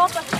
off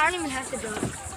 I don't even have to it.